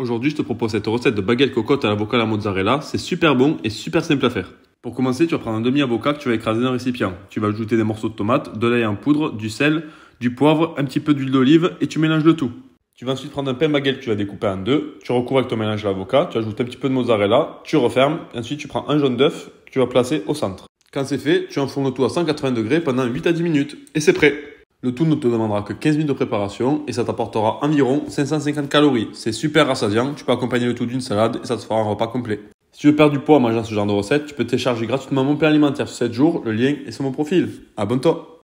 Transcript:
Aujourd'hui, je te propose cette recette de baguette cocotte à l'avocat à la mozzarella. C'est super bon et super simple à faire. Pour commencer, tu vas prendre un demi-avocat que tu vas écraser dans un récipient. Tu vas ajouter des morceaux de tomate, de l'ail en poudre, du sel, du poivre, un petit peu d'huile d'olive et tu mélanges le tout. Tu vas ensuite prendre un pain baguette que tu vas découper en deux. Tu recouvres avec ton mélange d'avocat, tu ajoutes un petit peu de mozzarella, tu refermes. Ensuite, tu prends un jaune d'œuf que tu vas placer au centre. Quand c'est fait, tu enfournes le tout à 180 degrés pendant 8 à 10 minutes. Et c'est prêt le tout ne te demandera que 15 minutes de préparation et ça t'apportera environ 550 calories. C'est super rassasiant, tu peux accompagner le tout d'une salade et ça te fera un repas complet. Si tu veux perdre du poids en mangeant ce genre de recette, tu peux télécharger gratuitement mon plan alimentaire sur 7 jours, le lien est sur mon profil. Abonne-toi